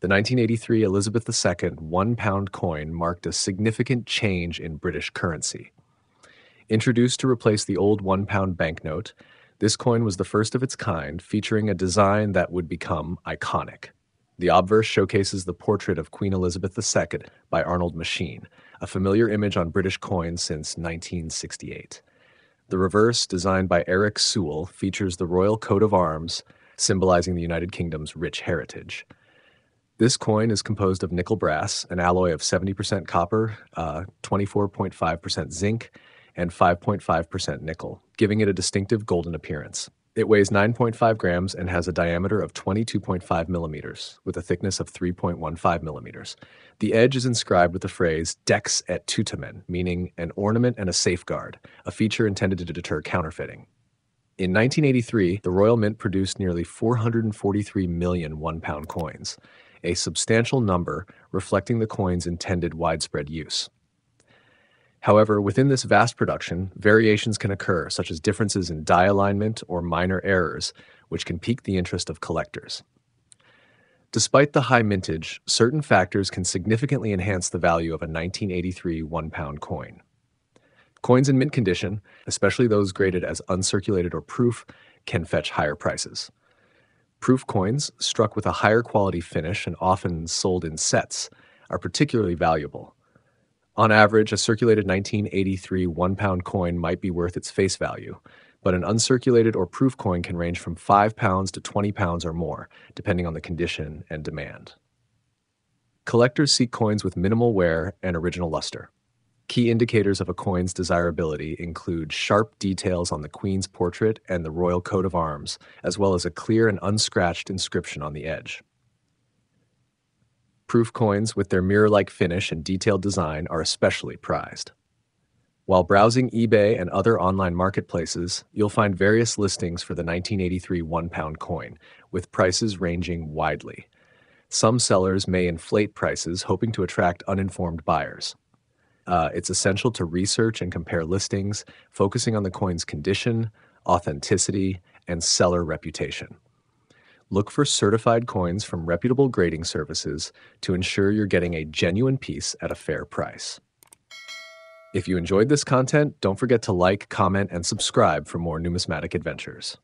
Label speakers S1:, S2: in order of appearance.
S1: The 1983 Elizabeth II one pound coin marked a significant change in British currency. Introduced to replace the old one pound banknote, this coin was the first of its kind, featuring a design that would become iconic. The obverse showcases the portrait of Queen Elizabeth II by Arnold Machin, a familiar image on British coins since 1968. The reverse, designed by Eric Sewell, features the royal coat of arms, symbolizing the United Kingdom's rich heritage. This coin is composed of nickel brass, an alloy of 70% copper, uh, 24.5% zinc, and 5.5% nickel, giving it a distinctive golden appearance. It weighs 9.5 grams and has a diameter of 22.5 millimeters, with a thickness of 3.15 millimeters. The edge is inscribed with the phrase Decus et Tutamen, meaning an ornament and a safeguard, a feature intended to deter counterfeiting. In 1983, the Royal Mint produced nearly 443 million one pound coins a substantial number reflecting the coin's intended widespread use. However, within this vast production, variations can occur, such as differences in die alignment or minor errors, which can pique the interest of collectors. Despite the high mintage, certain factors can significantly enhance the value of a 1983 one pound coin. Coins in mint condition, especially those graded as uncirculated or proof, can fetch higher prices. Proof coins, struck with a higher quality finish and often sold in sets, are particularly valuable. On average, a circulated 1983 one pound coin might be worth its face value, but an uncirculated or proof coin can range from 5 pounds to 20 pounds or more, depending on the condition and demand. Collectors seek coins with minimal wear and original luster. Key indicators of a coin's desirability include sharp details on the Queen's portrait and the royal coat of arms, as well as a clear and unscratched inscription on the edge. Proof coins with their mirror like finish and detailed design are especially prized. While browsing eBay and other online marketplaces, you'll find various listings for the 1983 one pound coin, with prices ranging widely. Some sellers may inflate prices, hoping to attract uninformed buyers. Uh, it's essential to research and compare listings, focusing on the coin's condition, authenticity, and seller reputation. Look for certified coins from reputable grading services to ensure you're getting a genuine piece at a fair price. If you enjoyed this content, don't forget to like, comment, and subscribe for more numismatic adventures.